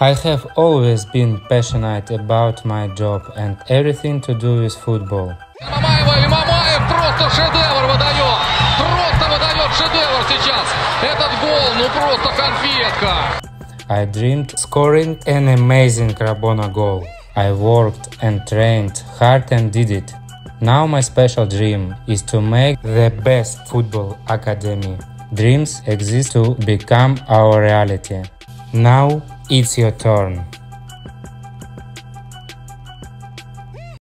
I have always been passionate about my job and everything to do with football. Мамаева и Мамаев просто шедевр выдает. Просто выдает шедевр сейчас. Этот гол, ну просто конфетка. I dreamed scoring an amazing Rabona goal. I worked and trained hard and did it. Now my special dream is to make the best football academy. Dreams exist to become our reality. Now it's your turn.